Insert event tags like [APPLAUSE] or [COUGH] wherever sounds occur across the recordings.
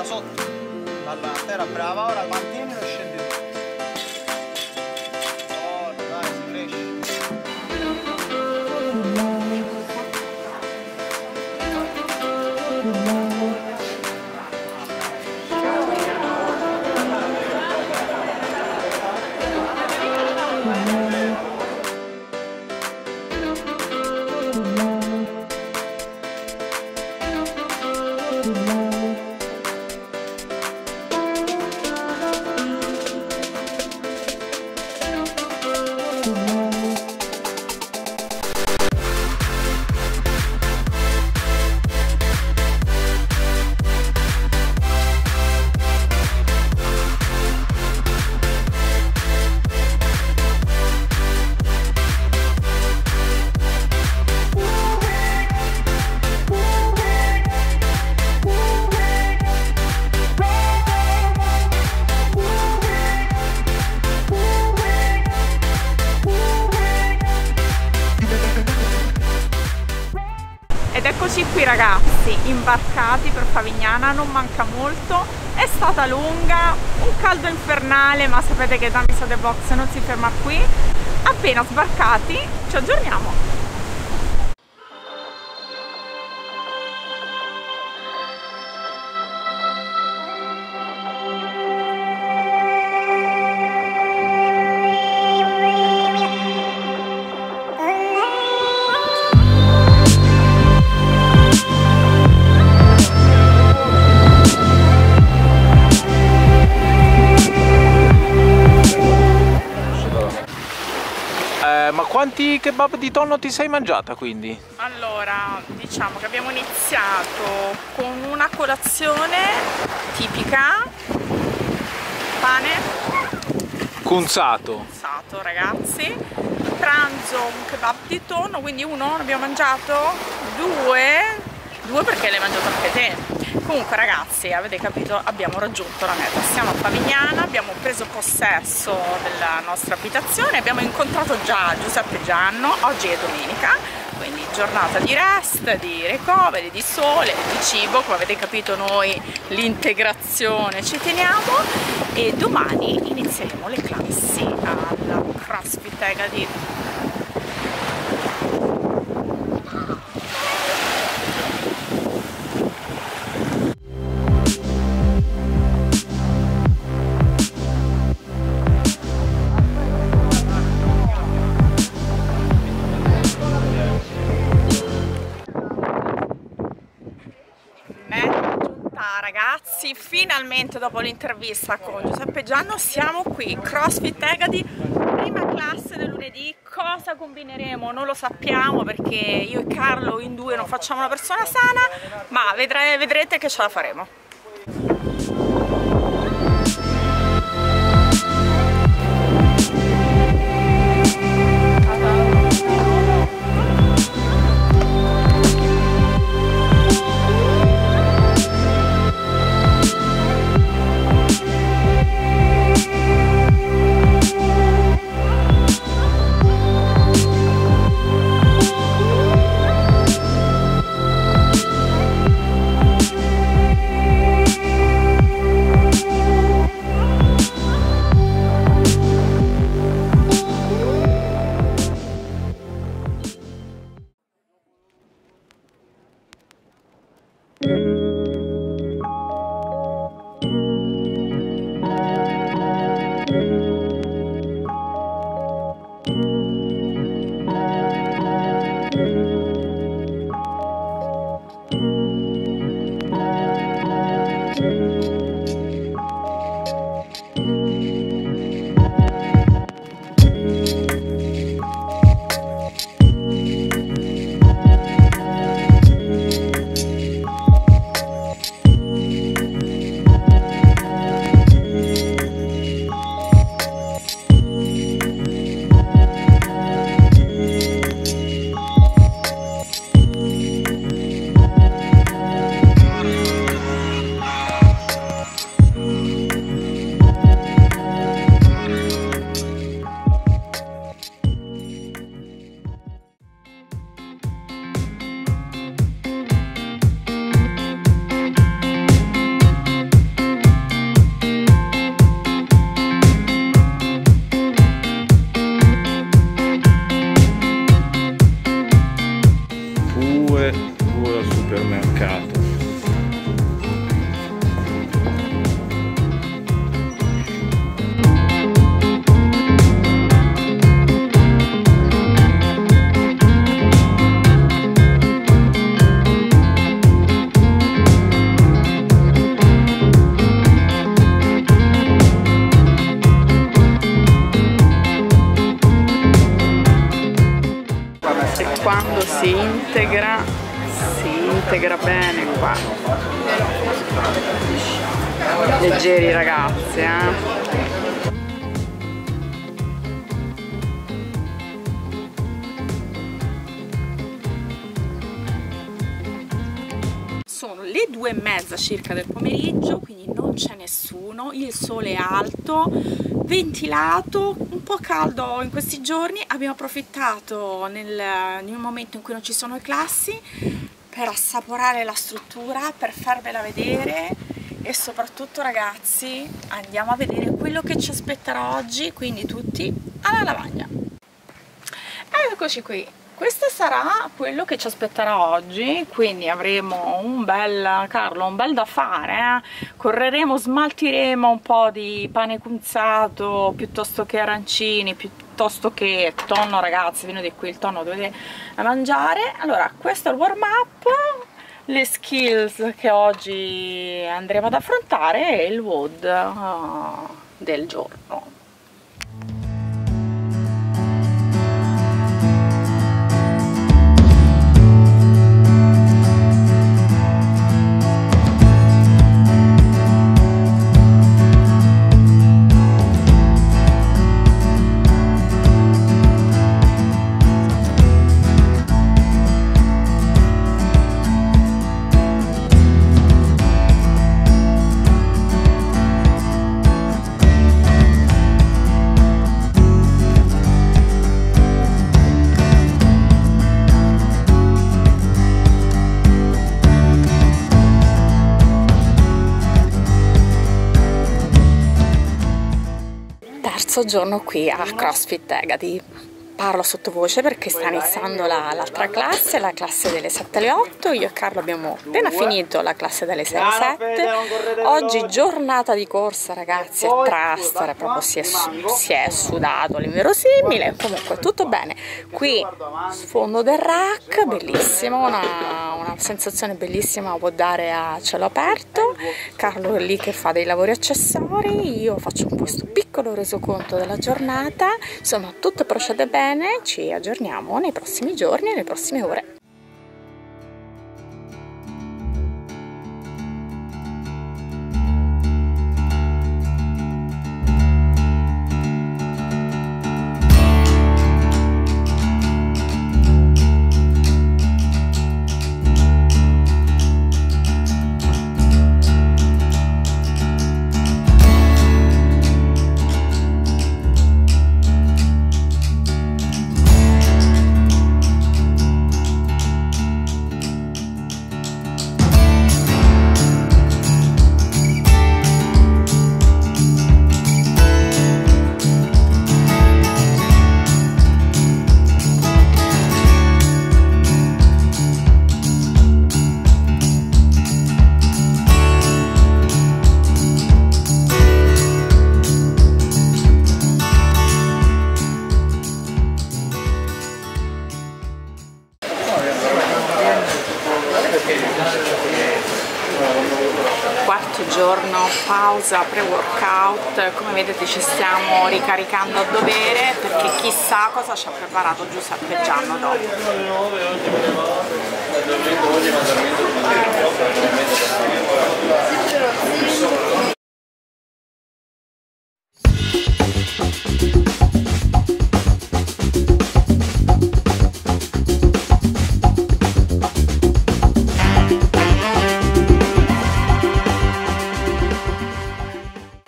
las otras. Las delanteras, pero ahora qui ragazzi, imbarcati per Favignana, non manca molto, è stata lunga, un caldo infernale, ma sapete che da Misa The Box non si ferma qui. Appena sbarcati ci aggiorniamo. Quanti kebab di tonno ti sei mangiata quindi? Allora, diciamo che abbiamo iniziato con una colazione tipica, pane, Cunzato. Sato ragazzi pranzo un kebab di tonno quindi uno ne abbiamo mangiato due due perché l'hai mangiato anche te. Comunque ragazzi avete capito abbiamo raggiunto la meta. Siamo a Favignana abbiamo preso possesso della nostra abitazione abbiamo incontrato già Giuseppe Gianno. Oggi è domenica quindi giornata di rest, di recovery, di sole, di cibo, come avete capito noi l'integrazione ci teniamo. E domani inizieremo le classi alla CrossFit Egadi. Ragazzi, finalmente dopo l'intervista con Giuseppe Gianno siamo qui, CrossFit Egadi, prima classe del lunedì, cosa combineremo? Non lo sappiamo perché io e Carlo in due non facciamo una persona sana, ma vedre- vedrete che ce la faremo. supermercato. Sono le due e mezza circa del pomeriggio quindi non c'è nessuno il sole è alto ventilato un po' caldo in questi giorni. Abbiamo approfittato nel, nel momento in cui non ci sono le classi per assaporare la struttura per farvela vedere e soprattutto ragazzi andiamo a vedere quello che ci aspetterà oggi quindi tutti alla lavagna. Eccoci qui. Questo sarà quello che ci aspetterà oggi quindi avremo un bel Carlo un bel da fare eh? correremo smaltiremo un po' di pane cunzato piuttosto che arancini piuttosto che tonno ragazzi venite qui il tonno dovete mangiare. Allora questo è il warm up le skills che oggi andremo ad affrontare e il wood uh, del giorno terzo giorno qui a CrossFit Egadi. Parlo sottovoce perché sta iniziando l'altra la classe, la classe delle 7 alle 8, io e Carlo abbiamo appena finito la classe dalle 6 alle 7, oggi giornata di corsa ragazzi, è trastere, proprio si è, si è sudato l'inverosimile, comunque tutto bene, qui sfondo del rack, bellissimo, una, una sensazione bellissima può dare a cielo aperto, Carlo è lì che fa dei lavori accessori, io faccio questo piccolo resoconto della giornata, insomma tutto procede bene, ci aggiorniamo nei prossimi giorni e nelle prossime ore. Pre-workout come vedete ci stiamo ricaricando a dovere perché chissà cosa ci ha preparato Giuseppe Gianno dopo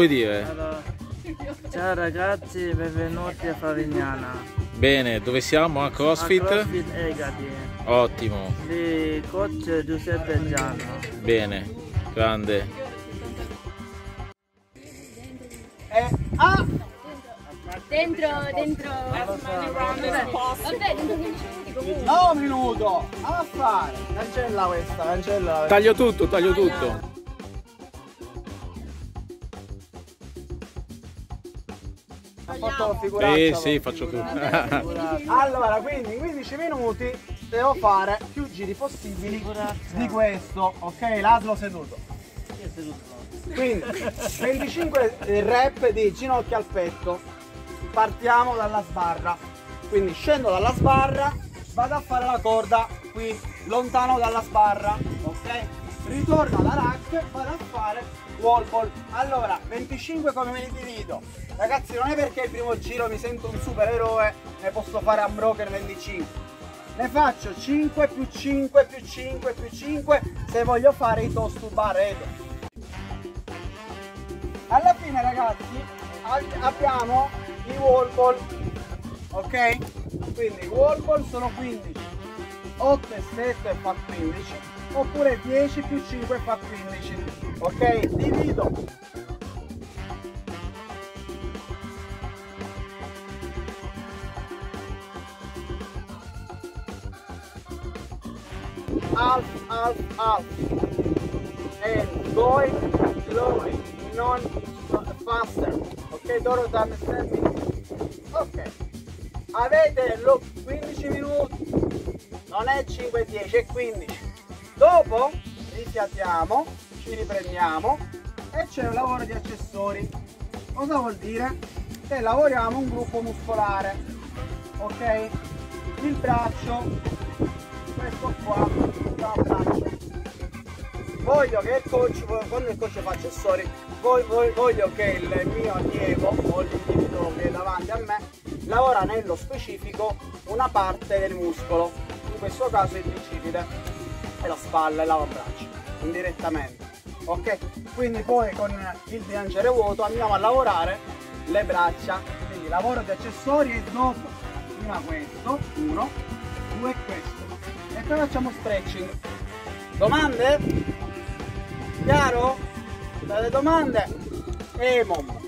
Vuoi dire? Ciao ragazzi, benvenuti a Favignana. Bene, dove siamo? A CrossFit? A CrossFit Egadi. Ottimo. Di coach Giuseppe Gianno. Bene, grande. Eh, ah! Dentro, dentro. Vabbè, dentro 15 minuti comunque. No, un minuto! A fare! Cancella questa, cancella. Taglio tutto, taglio tutto. Fatto figuraccia. Sì, sì, faccio tutto. Allora, quindi in 15 minuti devo fare più giri possibili di questo, ok? L'aslo seduto. Quindi 25 rep di ginocchia al petto. Partiamo dalla sbarra. Quindi scendo dalla sbarra, vado a fare la corda qui, lontano dalla sbarra, ok? Ritorno alla rack, vado a fare wall ball. Allora, 25 come me li divido? Ragazzi, non è perché il primo giro mi sento un supereroe, ne posso fare unbroken 25. Ne faccio 5 più 5 più 5 più 5 se voglio fare i toast to bar. Alla fine ragazzi ab- abbiamo i wall ball, ok? Quindi i wall ball sono 15, 8 e 7 fa 15, oppure 10 più 5 fa 15, ok? Divido. Half, half, half. And going slowly, non faster. Ok, Doro understand me? Ok. Avete lo 15 minuti. Non è 5-10, è 15. Dopo rifiatiamo, ci riprendiamo e c'è un lavoro di accessori. Cosa vuol dire? Che lavoriamo un gruppo muscolare. Ok? Il braccio, questo qua, da braccio voglio che il coach, quando il coach fa accessori, voglio che il mio allievo o l'individuo che è davanti a me lavora nello specifico una parte del muscolo, in questo caso il bicipite e la spalla e l'avambraccio, indirettamente. Ok? Quindi poi con il bilanciere vuoto andiamo a lavorare le braccia, quindi lavoro di accessori e dopo prima questo, uno, due questo. E poi facciamo stretching. Domande? Chiaro? Date domande? E mom.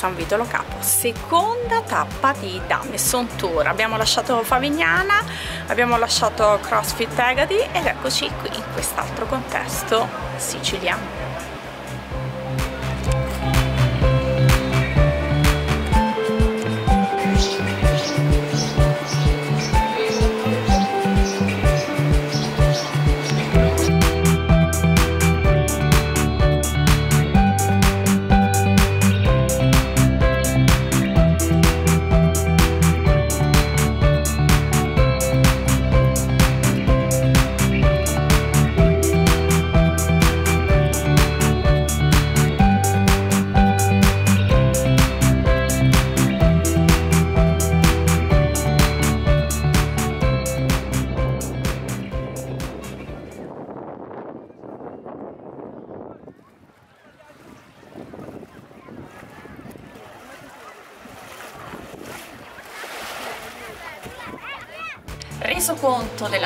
San Vitolo Capo, seconda tappa di Damesson Tour. Abbiamo lasciato Favignana, abbiamo lasciato CrossFit Egadi ed eccoci qui in quest'altro contesto siciliano.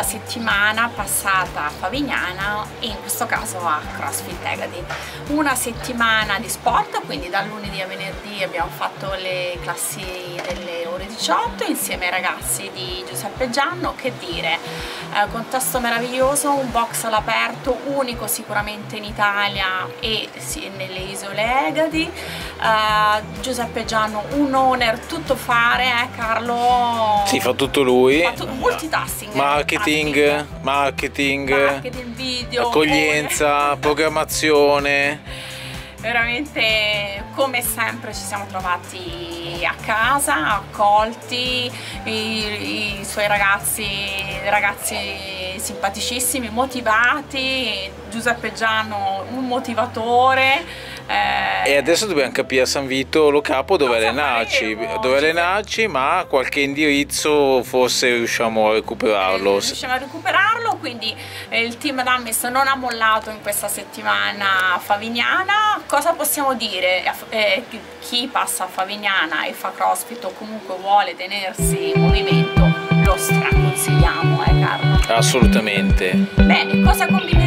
Settimana passata a Favignana e in questo caso a CrossFit Egadi. Una settimana di sport, quindi dal lunedì a venerdì abbiamo fatto le classi delle 18 insieme ai ragazzi di Giuseppe Gianno, che dire, eh, contesto meraviglioso, un box all'aperto, unico sicuramente in Italia e sì, nelle isole Egadi, Eh, Giuseppe Gianno un owner tutto fare, eh Carlo? Si fa tutto lui. Fa tu- multitasking. eh, Marketing, marketing, marketing, video, accoglienza, [LAUGHS] programmazione. veramente come sempre ci siamo trovati a casa, accolti, i, i suoi ragazzi, ragazzi simpaticissimi, motivati, Giuseppe Gianno un motivatore. eh, E adesso dobbiamo capire a San Vito lo capo dove allenarci, faremo? dove allenarci, ma qualche indirizzo forse riusciamo a recuperarlo. riusciamo a recuperarlo quindi eh, il team Dummies non ha mollato in questa settimana favignana cosa possiamo dire Eh, chi- passa a favignana e fa crossfit o comunque vuole tenersi in movimento lo straconsigliamo eh Carlo Assolutamente. bene cosa combineremo